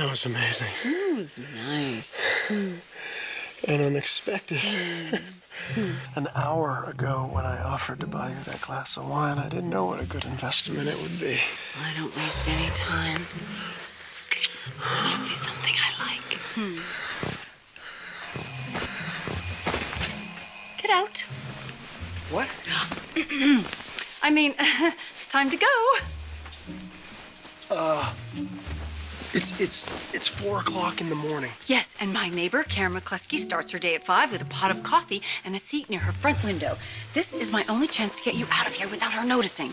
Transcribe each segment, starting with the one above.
That was amazing. It was nice. Hmm. And unexpected. Hmm. An hour ago, when I offered to buy you that glass of wine, I didn't know what a good investment it would be. I don't waste any time. Me see something I like. Hmm. Get out. What? I mean, it's time to go. It's it's it's four o'clock in the morning. Yes, and my neighbor, Karen McCluskey, starts her day at five with a pot of coffee and a seat near her front window. This is my only chance to get you out of here without her noticing.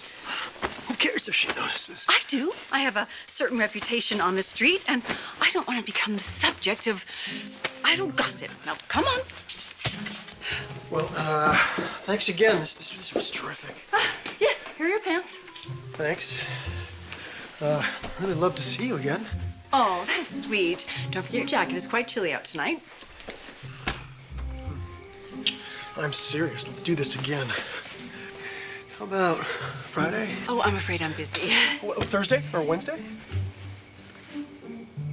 Who cares if she notices? I do. I have a certain reputation on the street, and I don't want to become the subject of idle gossip. Now, come on. Well, uh, thanks again. This this, this was terrific. Ah, yes, here are your pants. Thanks. Uh, really love to see you again. Oh, that's sweet. Don't forget your jacket. It's quite chilly out tonight. I'm serious. Let's do this again. How about Friday? Oh, I'm afraid I'm busy. Wh- Thursday or Wednesday?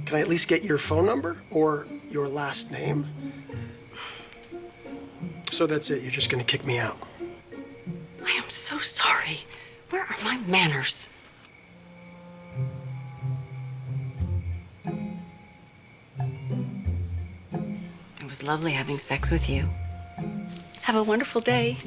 Can I at least get your phone number or your last name? So that's it. You're just going to kick me out. I am so sorry. Where are my manners? Was lovely having sex with you. Have a wonderful day.